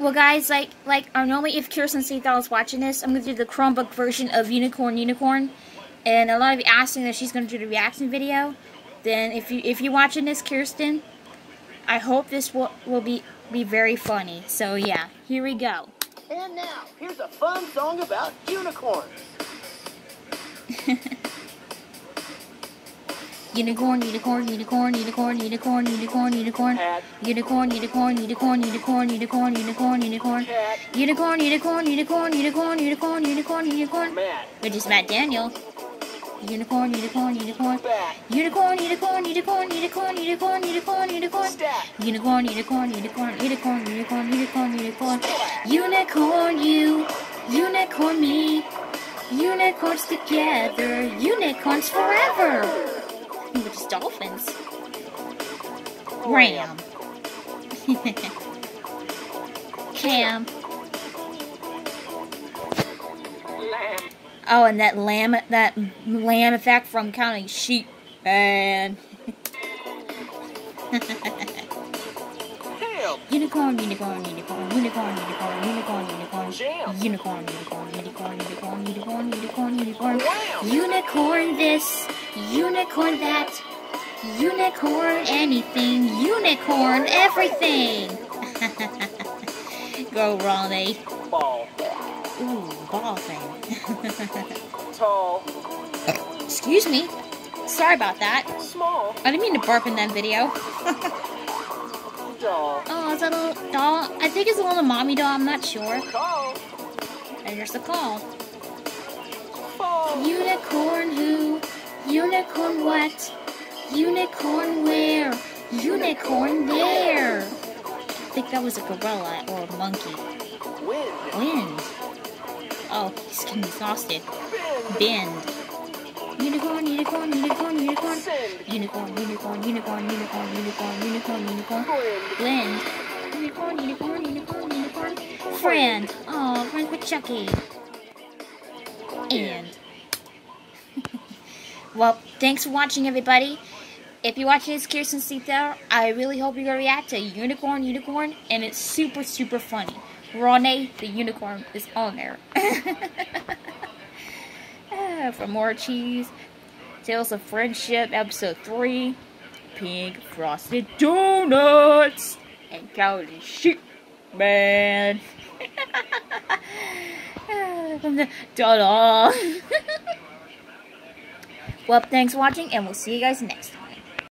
Well, guys, like, like, normally if Kirsten Seathal is watching this, I'm going to do the Chromebook version of Unicorn Unicorn. And a lot of you asking that she's going to do the reaction video. Then if, you, if you're watching this, Kirsten, I hope this will, will be, be very funny. So, yeah, here we go. And now, here's a fun song about unicorns. Unicorn, unicorn, unicorn, unicorn, unicorn, unicorn, unicorn. Unicorn, unicorn, unicorn, unicorn, unicorn, unicorn, unicorn. Unicorn, unicorn, unicorn, unicorn, unicorn, unicorn, unicorn. Which is Matt Daniel. Unicorn, unicorn, unicorn. Unicorn, unicorn, unicorn, unicorn, unicorn, unicorn, unicorn. Unicorn, unicorn, unicorn, unicorn, unicorn, unicorn, unicorn. Unicorn, you. Unicorn, me. Unicorns together. Unicorns forever. Dolphins. Ram. Cam. Lamb. Oh, and that lamb, that lamb effect from counting sheep. Ham. Unicorn, unicorn, unicorn, unicorn, unicorn, unicorn, unicorn. Unicorn, unicorn, unicorn, unicorn, unicorn, unicorn, unicorn. Unicorn this, unicorn that, unicorn anything, unicorn everything. Go, Ronnie. Ball. Ooh, ball thing. Tall. Excuse me. Sorry about that. Small. I didn't mean to burp in that video. Doll. Oh, is that a little doll? I think it's a little mommy doll. I'm not sure. Call. And here's the call. Ball. Unicorn who? Unicorn what? Unicorn where? Unicorn there. I think that was a gorilla or a monkey. Wind. Oh, he's getting exhausted. Bend. Unicorn, unicorn, unicorn, unicorn. Unicorn, unicorn, unicorn, unicorn, unicorn, unicorn, unicorn. Blend. Unicorn, unicorn, unicorn, unicorn. Friend. Oh, friends with Chucky. And. well, thanks for watching, everybody. If you're watching this Kirsten Seather, I really hope to react to Unicorn Unicorn, and it's super, super funny. Ronnie, the unicorn, is on there. For more cheese, Tales of Friendship, Episode 3, Pink Frosted Donuts, and Cowley Sheep Man. Da-da. well, thanks for watching, and we'll see you guys next time.